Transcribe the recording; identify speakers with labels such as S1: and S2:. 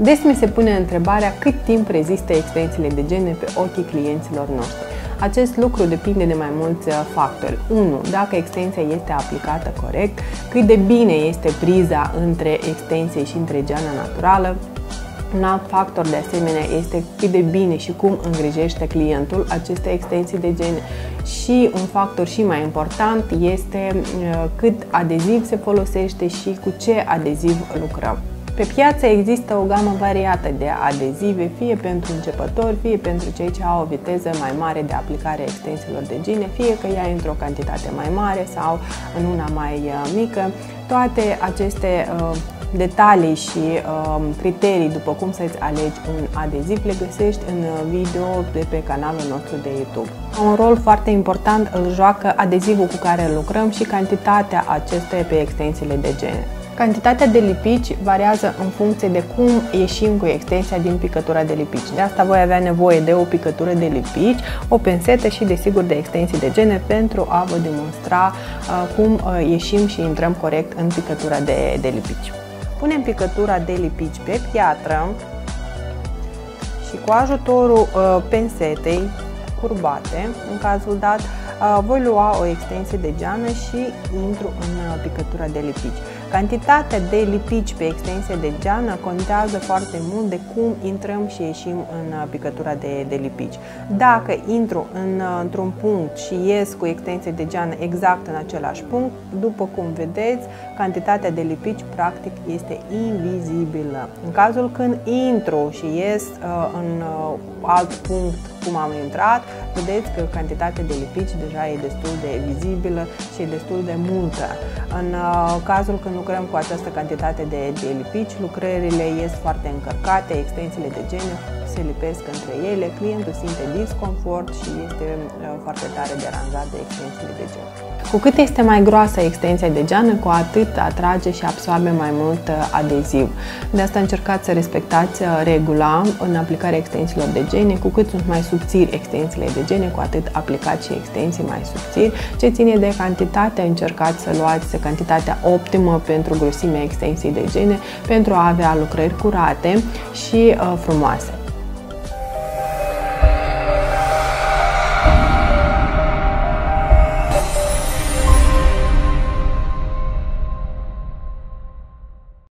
S1: Des mi se pune întrebarea cât timp rezistă extensiile de gene pe ochii clienților noștri. Acest lucru depinde de mai mulți uh, factori. 1. Dacă extensia este aplicată corect, cât de bine este priza între extensie și între geana naturală, un alt factor de asemenea este cât de bine și cum îngrijește clientul aceste extensii de gene și un factor și mai important este uh, cât adeziv se folosește și cu ce adeziv lucrăm. Pe piață există o gamă variată de adezive, fie pentru începători, fie pentru cei ce au o viteză mai mare de aplicare a extensiilor de gine, fie că ea într-o cantitate mai mare sau în una mai uh, mică. Toate aceste uh, detalii și uh, criterii după cum să-ți alegi un adeziv le găsești în uh, video de pe canalul nostru de YouTube. Un rol foarte important îl joacă adezivul cu care lucrăm și cantitatea acestuia pe extensiile de gene. Cantitatea de lipici variază în funcție de cum ieșim cu extensia din picătura de lipici. De asta voi avea nevoie de o picătură de lipici, o pensetă și desigur de extensii de gene pentru a vă demonstra uh, cum uh, ieșim și intrăm corect în picătura de, de lipici. Punem picătura de lipici pe piatră și cu ajutorul uh, pensetei curbate, în cazul dat, voi lua o extensie de geană și intru în picătura de lipici. Cantitatea de lipici pe extensie de geană contează foarte mult de cum intrăm și ieșim în uh, picătura de, de lipici. Dacă intru în, uh, într-un punct și ies cu extensie de geană exact în același punct, după cum vedeți, cantitatea de lipici practic este invizibilă. În cazul când intru și ies uh, în uh, alt punct cum am intrat, vedeți că cantitatea de lipici deja e destul de vizibilă și e destul de multă. În uh, cazul când lucrăm cu această cantitate de, de lipici, lucrările ies foarte încărcate, extensiile de gene se lipesc între ele, clientul simte disconfort și este uh, foarte tare deranjat de extensiile de gene. Cu cât este mai groasă extensia de geană, cu atât atrage și absorbe mai mult uh, adeziv. De asta încercați să respectați uh, regula în aplicarea extensiilor de gene. Cu cât sunt mai subțiri extensiile de gene, cu atât aplicați și extensii mai subțiri. Ce ține de cantitate, încercați să luați cantitatea optimă pentru grosimea extensiei de gene pentru a avea lucrări curate și uh, frumoase.